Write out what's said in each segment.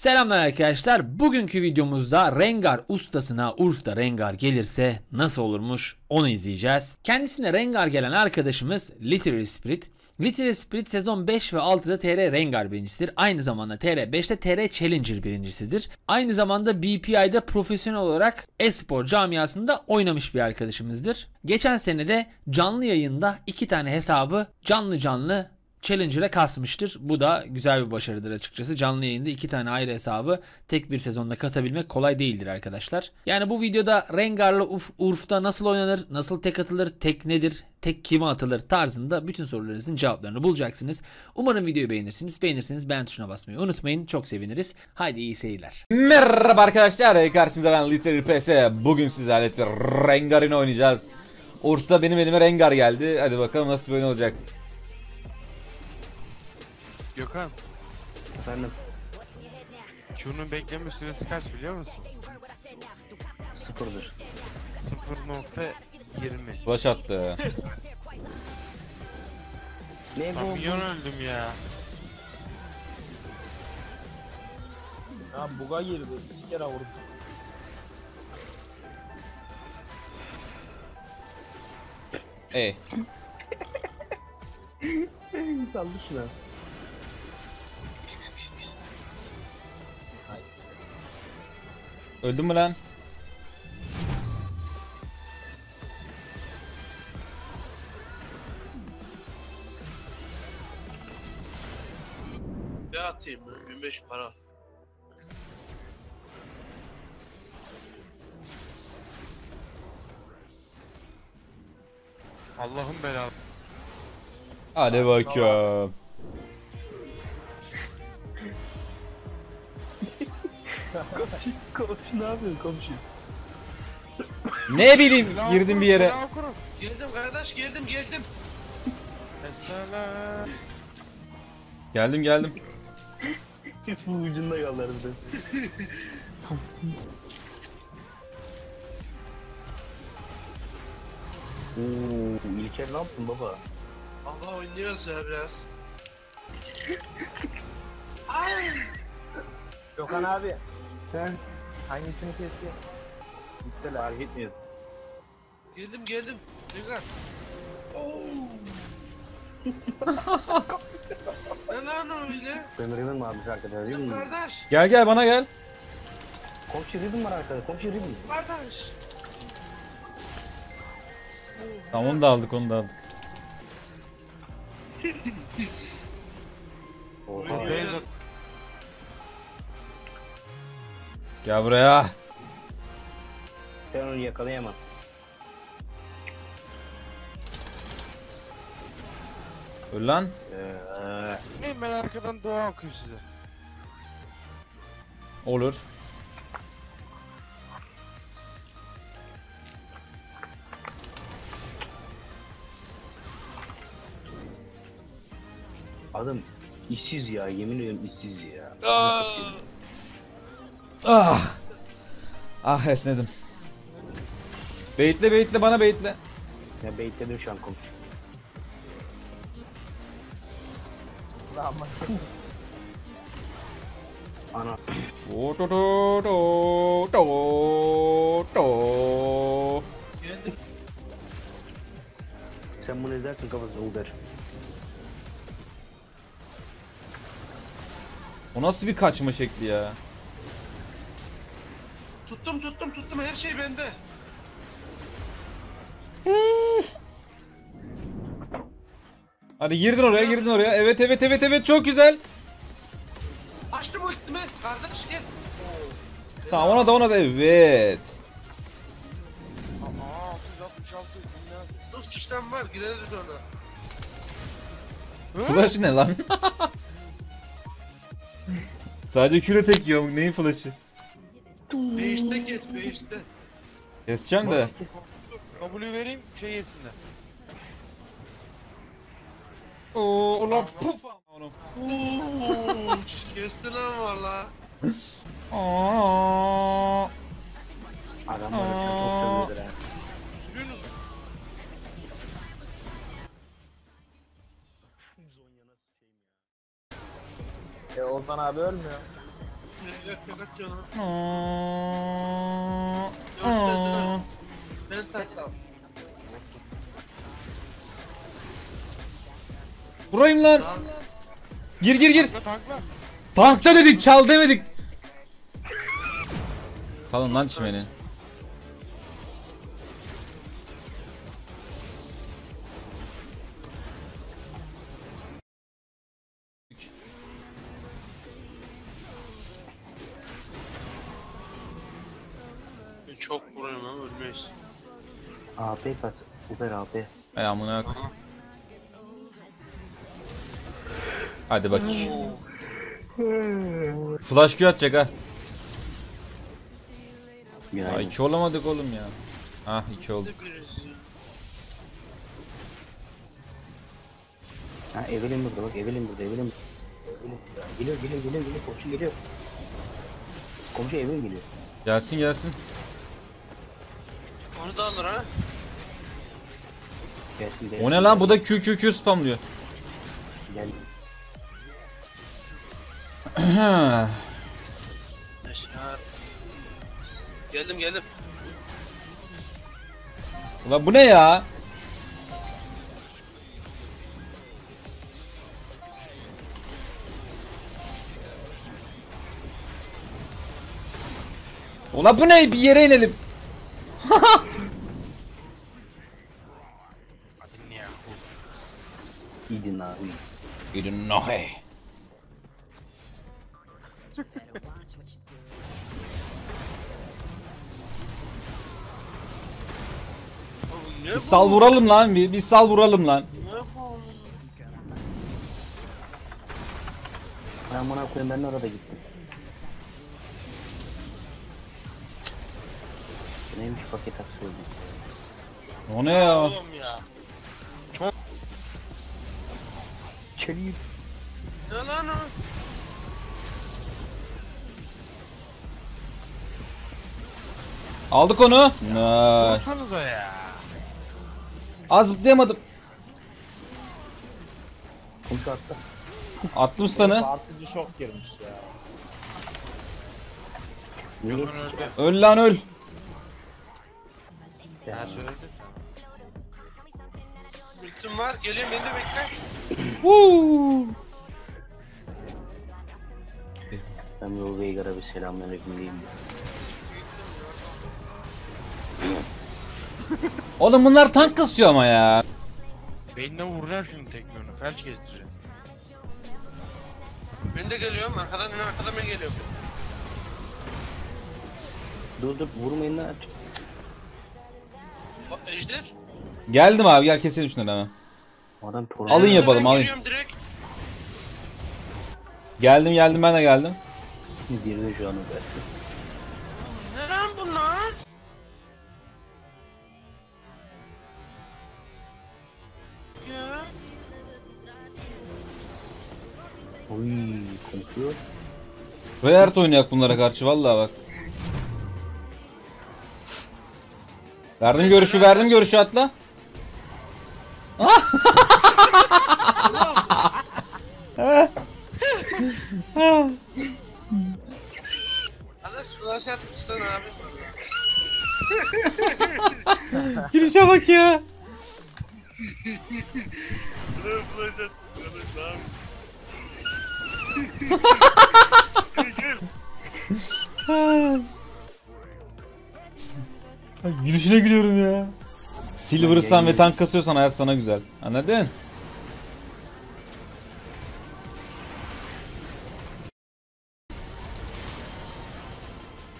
Selamlar arkadaşlar. Bugünkü videomuzda Rengar ustasına Urf'ta Rengar gelirse nasıl olurmuş onu izleyeceğiz. Kendisine Rengar gelen arkadaşımız Literary Spirit. Literary Spirit sezon 5 ve 6'da TR Rengar birincisidir. Aynı zamanda TR 5'te TR Challenger birincisidir. Aynı zamanda BPI'de profesyonel olarak espor camiasında oynamış bir arkadaşımızdır. Geçen sene de canlı yayında iki tane hesabı canlı canlı Challenger'a kasmıştır. Bu da güzel bir başarıdır açıkçası. Canlı yayında iki tane ayrı hesabı tek bir sezonda kasabilmek kolay değildir arkadaşlar. Yani bu videoda Rengar'la Uf, Urf'ta nasıl oynanır, nasıl tek atılır, tek nedir, tek kime atılır tarzında bütün sorularınızın cevaplarını bulacaksınız. Umarım videoyu beğenirsiniz. Beğenirseniz beğen tuşuna basmayı unutmayın. Çok seviniriz. Haydi iyi seyirler. Merhaba arkadaşlar, karşınızda ben Literary PS. Bugün sizlerle Rengar'ını oynayacağız. Urf'ta benim elime Rengar geldi. Hadi bakalım nasıl oyun olacak. Gökhan, Efendim Q'nun bekleme süresi kaç biliyor musun? sıfırdır. 0.20 Flash attı. Ne Lan bu? milyon öldüm ya. Ya buga girdi. İki kere vurdu. Ey. Saldı şuna. Öldün mü lan? Ne atayım mı? 1500 para. Allah'ın belalı. Hadi bakalım. Komşu ne yapıyorsun komşu? Ne bileyim girdim bir yere. Kurum. Girdim kardeş girdim girdim. Geldim geldim. Bu ucunda kaldı harbiden. Oo, İlker ne yaptın baba? Allah oynuyoruz ya biraz. Gökhan abi. Sen hangisini kestin? Gitti lan. Fark etmiyor. Girdim girdim. Tekrar. ne lan öyle? Ömrümün varmış arkadaşlar değil mi? Kardeş. Gel gel bana gel. Komşu ribbon var arkadaşlar. Komşu ribbon. Kardeş. Tamam onu da aldık onu da aldık. Oha. Beyza Gel buraya. Sen onu yakalayamam. Öl lan. Ee, ne ben arkadan dua okuyayım size. Olur. adam işsiz ya. Yemin ediyorum işsiz ya. Ah. Ah esnedim. Beytle beytle bana beytle. Ya bekledim şu an komşu. Ana. Do do do do do. Geldim. Sen bunu izlersin kafasına Uber. O nasıl bir kaçma şekli ya? Tuttum tuttum tuttum her şey bende. Hadi girdin oraya girdin oraya. Evet evet evet evet çok güzel. Açtım ultimi. Kardeş gel. Tamam ona da ona da evet. Aa 666 dünya. İşlem var gireriz ona. Flash ne lan? Sadece küre tek yiyor. Neyin flash'ı? Beşte kes beşte. Keseceğim de. W vereyim şey yesinler. Oo ulan puf. Oğlum. Ooo. Kesti lan valla. Aa. Adam bana çok çok sövüyordur ha. Sürüyorsunuz. e, Ozan abi ölmüyor. Yok lan. Gir gir gir. Tankta dedik çal demedik. Salın lan çimeni. Kaç. Uber AP. Ay amına koy. Hadi bakayım. Flash Q atacak ha. Ay Günaydın. iki olamadık oğlum ya. Ah iki oldu. Ne birisi? Ha Evelyn burada bak Evelyn burada Evelyn burada. Evelyn burada. Geliyor geliyor geliyor geliyor komşu geliyor. Komşu Evelyn geliyor. Gelsin gelsin. Onu da alır ha. Gelsin. O ne lan bu da Q Q Q spamlıyor. Gel. Yaşar. Geldim geldim. Ulan bu ne ya? Ulan bu ne? Bir yere inelim. Abi. You don't know hey. Bir sal vuralım lan bir, bir sal vuralım lan. Ben buna koyayım ben de arada gittim. Neymiş paket aksiyonu? O ne ya? Oğlum ya. Çeliğim. Ne lan o? Aldık onu. Nice. Vursanıza ya. Az zıplayamadım. Attı. Attım stun'ı. Artıcı şok girmiş ya. Öl lan öl. Ben söyledim. Ultim var. Geliyorum beni de bekle. Woo. Ben Yol Veigar'a bir selamünaleyküm diyeyim. Oğlum bunlar tank kasıyor ama ya. Beynine vuracağım şimdi tekme onu. Felç gezdireceğim. Ben de geliyorum. Arkadan en arkadan ben geliyorum. Dur dur vurmayın lan. Bak Ejder. Geldim abi gel keselim şunları hemen. Adam. Alın yapalım, alın. Geldim geldim ben de geldim. Birini şu an lan bunlar? Ya. Oy komşu. Rayart oynayak bunlara karşı vallahi bak. Verdim görüşü verdim görüşü atla. Ana flash atmışsın abi. Girişe bak ya. Ne flash atmışsın abi. Ay, Gülüşüne gülüyorum ya. Silver'san ve tank kasıyorsan hayat sana güzel. Anladın?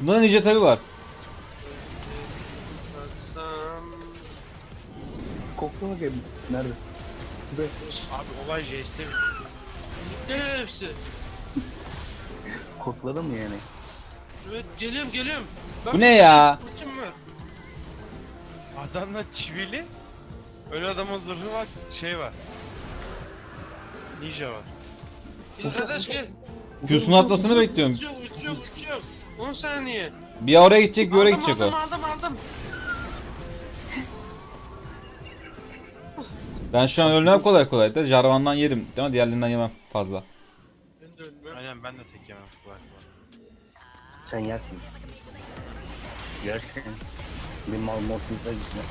Bunda nice tabi var. Atsam. Kokla bakayım. Nerede? Abi olay jeste Ne hepsi? Kokladın mı yani? Evet geliyorum geliyorum. Bak, Bu ne ya? Adamla çivili. Öyle adamın zırhı var, şey var. Ninja var. Gel kardeş gel. Q'sun atmasını bekliyorum. Uçuyor uçuyor uçuyor. 10 saniye. Bir oraya gidecek bir oraya Aldım, gidecek o. aldım, Aldım aldım Ben şu an ölmem kolay kolay da Jarvan'dan yerim. Değil mi? Diğerlerinden yemem fazla. Ben de ölmüyorum. Aynen ben de tek yemem arada. Sen yersin. Yersin. Bir mal mortumuza gitme.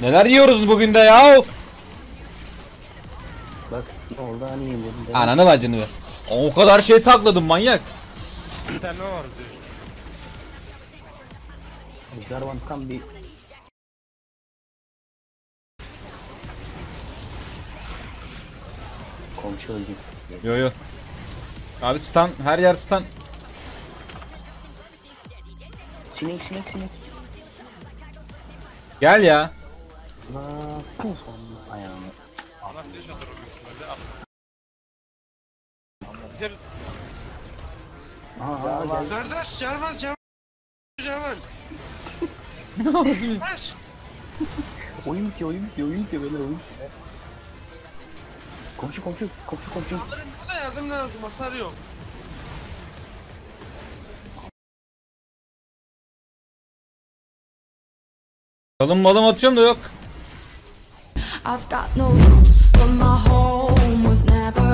Neler yiyoruz bugün de ya? Bak ne oldu hani yiyeyim dedim. dedim. Ananı bacını be. O kadar şey takladım manyak. Bir tane var diyor. Jarvan tam bir Komşu öldü. Yo yo. Abi stun her yer stun. Sinek sinek sinek. Gel ya. Ayağını. Büyük ihtimalle. Al. Biteriz. Aha aha gel. Kardeş Cervan Cervan. Cervan. Kaç. Oyun bitiyor oyun bitiyor oyun bitiyor böyle oyun. Komşu komşu komşu komşu. Saldırın burada yardım lazım hasar yok. Alım malım atıyorum da yok. I've got no roots, but my home was never